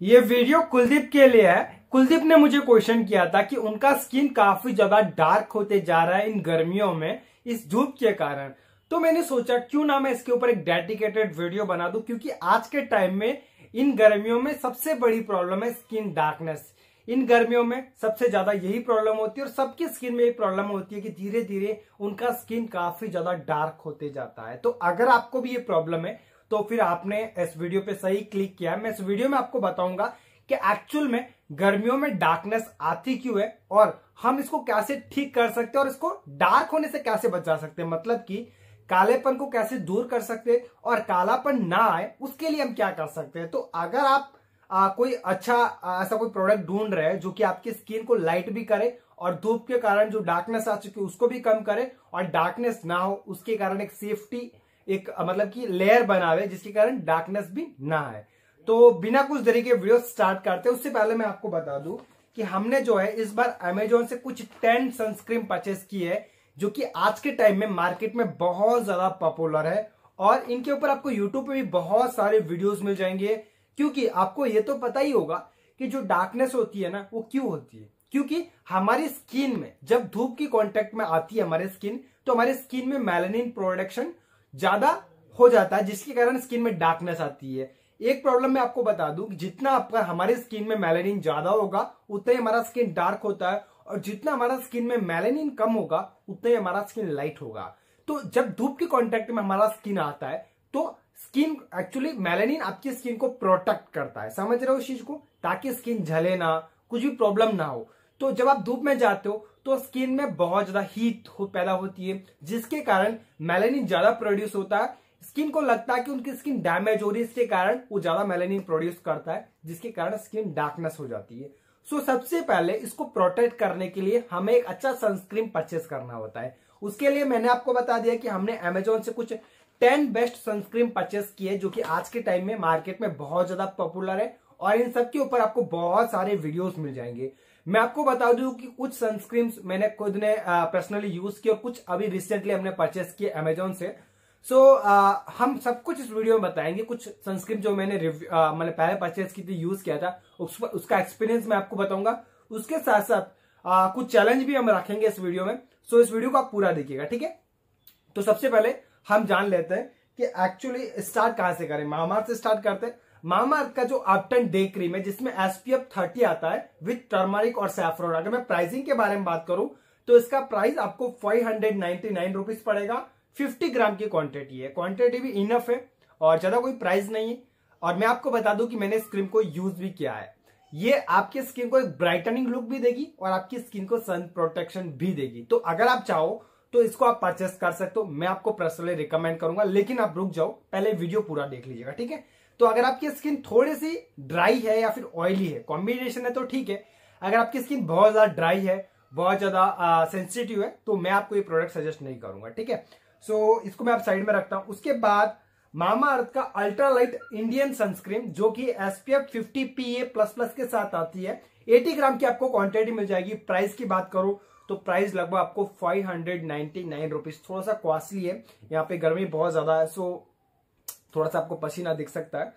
ये वीडियो कुलदीप के लिए है। कुलदीप ने मुझे क्वेश्चन किया था कि उनका स्किन काफ़ी ज़्यादा डार्क होते जा रहा है इन गर्मियों में, इस धूप के कारण। तो मैंने सोचा, क्यों ना मैं इसके ऊपर एक डेडिकेटेड वीडियो बना दूँ? क्योंकि आज के टाइम में इन गर्मियों में सबसे बड़ी प्रॉब्लम है स्किन डार्कनेस इन गर्मियों में सबसे ज़्यादा यही प्रॉब्लम होती है और सबकी स्किन में यही प्रॉब्लम होती है कि धीरे धीरे उनका स्किन काफ़ी ज़्यादा डार्क होते जाता है। तो अगर आपको भी ये प्रॉब्लम है तो फिर आपने इस वीडियो पे सही क्लिक किया मैं इस वीडियो में आपको बताऊँगा कि एक्चुअल में गर्मियों में डार्कनेस आती क्यों है और हम इसको कैसे ठीक कर सकते हैं और इसको डार्क होने से कैसे बचा सकते हैं। मतलब कि कालेपन को कैसे दूर कर सकते हैं और कालापन ना आए उसके लिए हम क्या कर सकते हैं? तो अगर आप आ, कोई अच्छा आ, ऐसा कोई प्रोडक्ट ढूंढ रहे हैं जो कि आपकी स्किन को लाइट भी करे और धूप के कारण जो डार्कनेस आ चुकी है उसको भी कम करे और डार्कनेस ना हो उसके कारण एक सेफ्टी एक मतलब कि लेयर बनावे, जिसके कारण डार्कनेस भी ना आए। तो बिना कुछ देरी के वीडियो स्टार्ट करते हैं। उससे पहले मैं आपको बता दूँ कि हमने जो है, इस बार अमेजोन से कुछ टेन सनस्क्रीन परचेस की है, जो कि आज के टाइम में मार्केट में बहुत ज़्यादा पॉपुलर है। और इनके ऊपर आपको यूट्यूब पे भी बहुत सारे वीडियोस मिल जाएँगे। क्योंकि आपको ये तो पता ही होगा कि जो डार्कनेस होती है ना, वो क्यों होती है? क्योंकि हमारी स्किन में, जब धूप की कांटेक्ट में आती है हमारे स्किन तो हमारे स्किन में मेलानिन प्रोडक्शन ज़्यादा हो जाता है, जिसके कारण स्किन में डार्कनेस आती है। एक प्रॉब्लम मैं आपको बता दूँ, जितना आपका हमारे स्किन में मेलेनिन ज़्यादा होगा, उतना ही हमारा स्किन डार्क होता है, और जितना हमारा स्किन में मेलेनिन कम होगा, उतना ही हमारा स्किन लाइट होगा। तो जब धूप के कॉन्टेक्ट में हमारा स्किन आता है तो स्किन एक्चुअली मेलेनिन आपकी स्किन को प्रोटेक्ट करता है। समझ रहे हो इस चीज़ को? ताकि स्किन झले ना, कुछ भी प्रॉब्लम ना हो। तो जब आप धूप में जाते हो तो स्किन में बहुत ज़्यादा हीट हो, पैदा होती है जिसके कारण मेलेनिन ज़्यादा प्रोड्यूस होता है। स्किन को लगता है कि उनकी स्किन डैमेज हो रही है इसके कारण वो ज़्यादा मेलेनिन प्रोड्यूस करता है जिसके कारण स्किन डार्कनेस हो जाती है। सो so, सबसे पहले इसको प्रोटेक्ट करने के लिए हमें एक अच्छा सनस्क्रीन परचेस करना होता है। उसके लिए मैंने आपको बता दिया कि हमने अमेजोन से कुछ टेन बेस्ट सनस्क्रीन परचेस किए जो कि आज के टाइम में मार्केट में बहुत ज़्यादा पॉपुलर है और इन सब के ऊपर आपको बहुत सारे वीडियोस मिल जाएँगे। मैं आपको बता दूँ कि कुछ सनस्क्रीन मैंने खुद ने पर्सनली यूज़ किए और कुछ अभी रिसेंटली हमने परचेस किए अमेजोन से। सो so, हम सब कुछ इस वीडियो में बताएँगे। कुछ सनस्क्रीन जो मैंने मैंने पहले परचेस की थी यूज़ किया था उस, उसका एक्सपीरियंस मैं आपको बताऊँगा। उसके साथ साथ uh, कुछ चैलेंज भी हम रखेंगे इस वीडियो में। सो so, इस वीडियो को आप पूरा देखिएगा ठीक है? तो सबसे पहले हम जान लेते हैं कि एक्चुअली स्टार्ट कहाँ से करें। महामार्थ से स्टार्ट करते हैं। महामार्थ का जो अपटन डे क्रीम है, जिसमें एसपीएफ थर्टी आता है विथ टर्मरिक और सैफरोन अगर मैं प्राइसिंग के बारे में बात करूँ तो इसका प्राइस आपको five hundred ninety nine rupees पड़ेगा। 50 ग्राम की क्वांटिटी है। क्वांटिटी भी इनफ है और ज़्यादा कोई प्राइस नहीं है। और मैं आपको बता दूँ कि मैंने इस क्रीम को यूज़ भी किया है। ये आपकी स्किन को एक ब्राइटनिंग लुक भी देगी और आपकी स्किन को सन प्रोटेक्शन भी देगी। तो अगर आप चाहो तो इसको आप परचेस कर सकते हो। मैं आपको पर्सनली रिकमेंड करूँगा। लेकिन आप रुक जाओ, पहले वीडियो पूरा देख लीजिएगा, ठीक है? तो अगर आपकी स्किन थोड़ी सी ड्राई है या फिर ऑयली है कॉम्बिनेशन है तो ठीक है। अगर आपकी स्किन बहुत ज़्यादा ड्राई है बहुत ज़्यादा सेंसिटिव है तो मैं आपको ये प्रोडक्ट सजेस्ट नहीं करूँगा ठीक है? सो so, इसको मैं आप साइड में रखता हूँ। उसके बाद मामा अर्थ का अल्ट्रा लाइट इंडियन सनस्क्रीन जो कि एसपीएफ 50 पीए प्लस प्लस के साथ आती है। 80 ग्राम की आपको क्वांटिटी मिल जाएगी। प्राइस की बात करो तो प्राइस लगभग आपको five hundred ninety nine rupees थोड़ा सा कॉस्टली है। यहाँ पे गर्मी बहुत ज़्यादा है सो थोड़ा सा आपको पसीना दिख सकता है।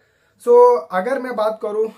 सो so, अगर मैं बात करूँ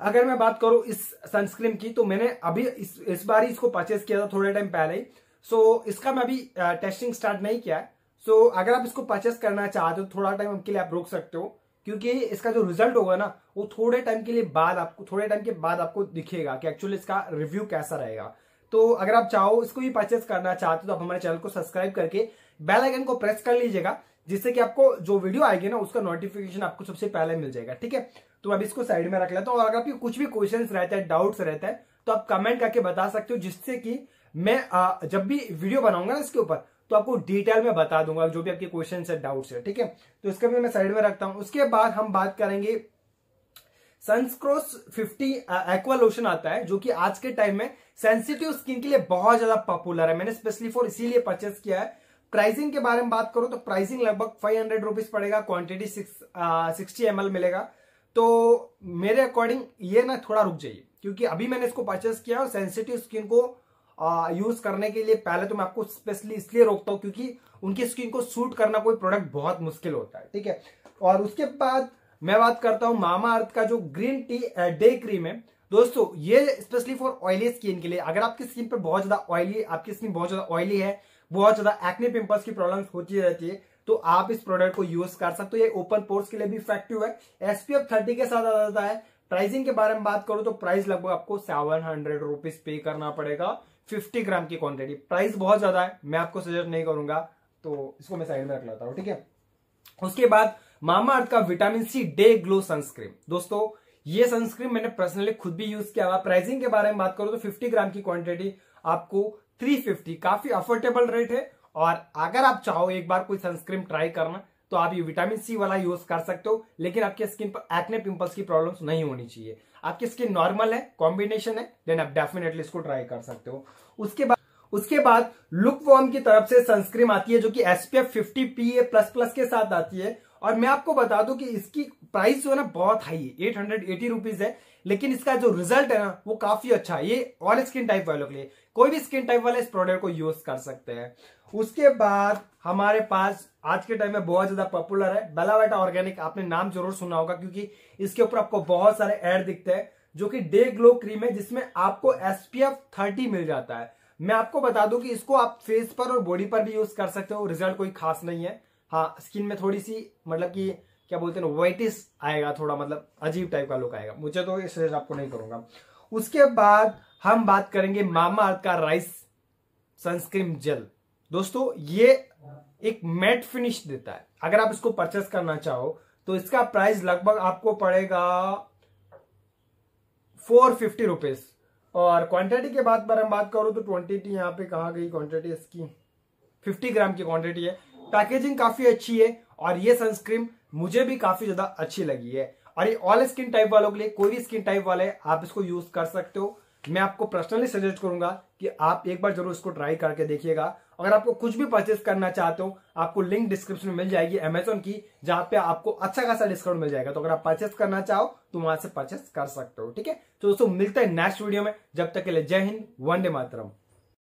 अगर मैं बात करूँ इस सनस्क्रीन की तो मैंने अभी इस, इस बार ही इसको परचेस किया था थोड़े टाइम पहले ही। सो so, इसका मैं अभी टेस्टिंग स्टार्ट नहीं किया है। सो so, अगर आप इसको परचेस करना चाहते हो थोड़ा टाइम के लिए आप रोक सकते हो क्योंकि इसका जो रिज़ल्ट होगा ना वो थोड़े टाइम के लिए बाद आपको थोड़े टाइम के बाद आपको दिखेगा कि एक्चुअली इसका रिव्यू कैसा रहेगा। तो अगर आप चाहो इसको भी परचेस करना चाहते हो तो आप हमारे चैनल को सब्सक्राइब करके बेल आइकन को प्रेस कर लीजिएगा जिससे कि आपको जो वीडियो आएगी ना, उसका नोटिफिकेशन आपको सबसे पहले मिल जाएगा, ठीक है? तो अब इसको साइड में रख लेता हूँ। और अगर आपके कुछ भी क्वेश्चन रहता है डाउट्स रहता है तो आप कमेंट करके बता सकते हो, जिससे कि मैं जब भी वीडियो बनाऊँगा ना इसके ऊपर तो आपको डिटेल में बता दूँगा, जो भी आपके क्वेश्चन है डाउट्स है, ठीक है? तो इसका भी मैं साइड में रखता हूँ। उसके बाद हम बात करेंगे सनस्क्रोस 50 एक्वा लोशन आता है, जो कि आज के टाइम में सेंसिटिव स्किन के लिए बहुत ज़्यादा पॉपुलर है। मैंने स्पेशली फॉर इसीलिए परचेस किया है प्राइसिंग के बारे में बात करूँ तो प्राइसिंग लगभग फाइव हंड्रेड रुपीज़ पड़ेगा क्वांटिटी सिक्सटी एम मिलेगा। तो मेरे अकॉर्डिंग ये ना थोड़ा रुक जाइए, क्योंकि अभी मैंने इसको परचेस किया और सेंसिटिव स्किन को यूज़ करने के लिए पहले तो मैं आपको स्पेशली इसलिए रोकता हूँ क्योंकि उनकी स्किन को सूट करना कोई प्रोडक्ट बहुत मुश्किल होता है, ठीक है? और उसके बाद मैं बात करता हूँ मामा अर्थ का जो ग्रीन टी डे क्रीम है। दोस्तों, ये स्पेशली फॉर ऑयली स्किन के लिए, अगर आपकी स्किन पर बहुत ज़्यादा ऑयली आपकी स्किन बहुत ज़्यादा ऑयली है बहुत ज़्यादा एक्ने पिंपल्स की प्रॉब्लम होती रहती है तो आप इस प्रोडक्ट को यूज़ कर सकते हो। ये ओपन पोर्स के लिए भी इफ़ेक्टिव है। एसपीएफ थर्टी के साथ आ जाता है। प्राइसिंग के बारे में बात करूँ तो प्राइस लगभग आपको सेवन हंड्रेड रुपीज़ पे करना पड़ेगा। फिफ्टी ग्राम की क्वांटिटी प्राइस बहुत ज़्यादा है। मैं आपको सजेस्ट नहीं करूँगा तो इसको मैं साइड में रख लेता हूँ, ठीक है? उसके बाद मामा अर्थ का vitamin C day glow sunscreen दोस्तों, ये सनस्क्रीन मैंने पर्सनली खुद भी यूज़ किया हुआ प्राइसिंग के बारे में बात करो तो 50 ग्राम की क्वांटिटी आपको 350 काफ़ी अफोर्डेबल रेट है। और अगर आप चाहो एक बार कोई सनस्क्रीन ट्राई करना तो आप ये विटामिन सी वाला यूज़ कर सकते हो, लेकिन आपके स्किन पर एक्ने पिंपल्स की प्रॉब्लम्स नहीं होनी चाहिए। आपकी स्किन नॉर्मल है कॉम्बिनेशन है देन आप डेफिनेटली इसको ट्राई कर सकते हो। उसके बाद उसके बाद लुक वॉर्म की तरफ़ से सनस्क्रीन आती है, जो कि एसपीएफ 50 पी प्लस प्लस के साथ आती है। और मैं आपको बता दूँ कि इसकी प्राइस जो है ना, बहुत हाई है। एट हंड्रेड एटी रुपीज़ है। लेकिन इसका जो रिज़ल्ट है ना, वो काफ़ी अच्छा है। ये ऑल स्किन टाइप वालों के लिए। कोई भी स्किन टाइप वाले इस प्रोडक्ट को यूज़ कर सकते हैं। उसके बाद हमारे पास आज के टाइम में बहुत ज़्यादा पॉपुलर है। बेलावेटा ऑर्गेनिक आपने नाम ज़रूर सुना होगा, क्योंकि इसके ऊपर आपको बहुत सारे एड दिखते हैं, जो कि डे ग्लो क्रीम है, जिसमें आपको एसपीएफ थर्टी मिल जाता है। मैं आपको बता दूँ कि इसको आप फेस पर और बॉडी पर भी यूज़ कर सकते हो। रिज़ल्ट कोई खास नहीं है। हाँ स्किन में थोड़ी सी मतलब कि क्या बोलते हैं व्हाइटिस आएगा थोड़ा मतलब अजीब टाइप का लुक आएगा। मुझे तो इस आपको नहीं करूँगा। उसके बाद हम बात करेंगे मामा अर्थ का राइस सनस्क्रीन जेल दोस्तों, ये एक मैट फिनिश देता है। अगर आप इसको परचेस करना चाहो तो इसका प्राइस लगभग आपको पड़ेगा फोर फिफ्टी रुपीज़ और क्वांटिटी के बाद पर हम बात करूँ तो ट्वेंटी यहाँ पे कहा गई क्वांटिटी इसकी फिफ्टी ग्राम की क्वांटिटी है। पैकेजिंग काफ़ी अच्छी है और ये सनस्क्रीन मुझे भी काफ़ी ज़्यादा अच्छी लगी है। और ये ऑल स्किन टाइप वालों के लिए कोई भी स्किन टाइप वाले आप इसको यूज़ कर सकते हो। मैं आपको पर्सनली सजेस्ट करूँगा कि आप एक बार ज़रूर इसको ट्राई करके देखिएगा। अगर आपको कुछ भी परचेस करना चाहते हो, आपको लिंक डिस्क्रिप्शन में मिल जाएगी अमेजोन की, जहाँ पे आपको अच्छा खासा डिस्काउंट मिल जाएगा। तो अगर आप परचेस करना चाहो तो वहाँ से परचेस कर सकते हो, ठीक है? तो दोस्तों, मिलते हैं नेक्स्ट वीडियो में। जब तक के लिए जय हिंद, वंदे मातरम।